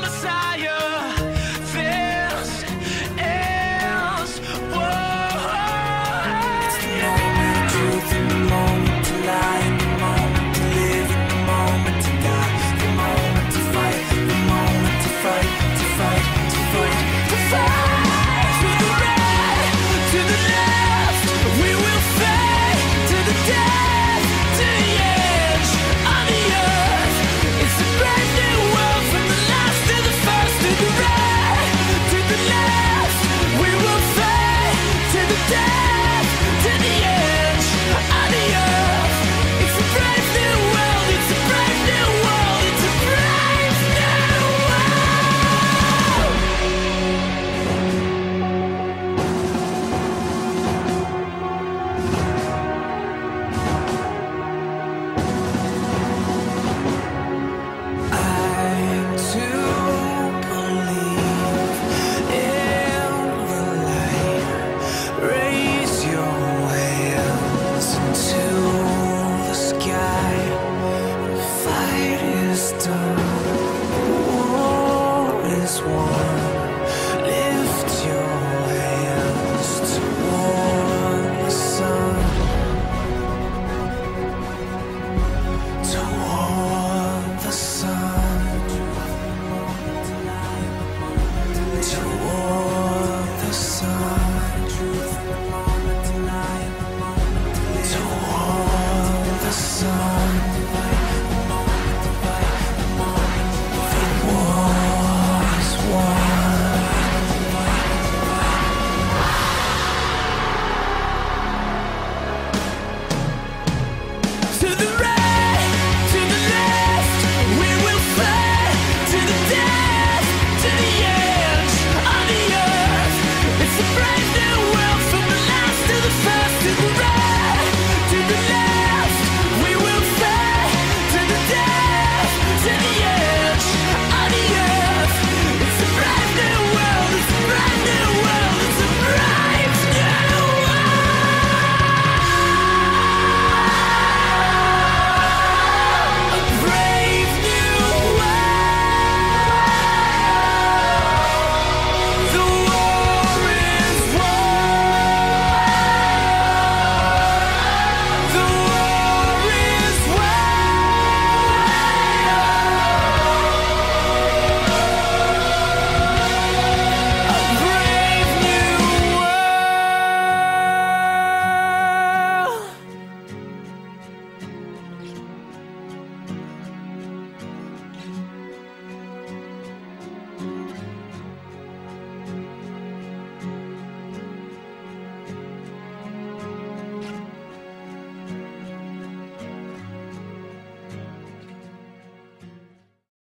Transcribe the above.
my side. this one.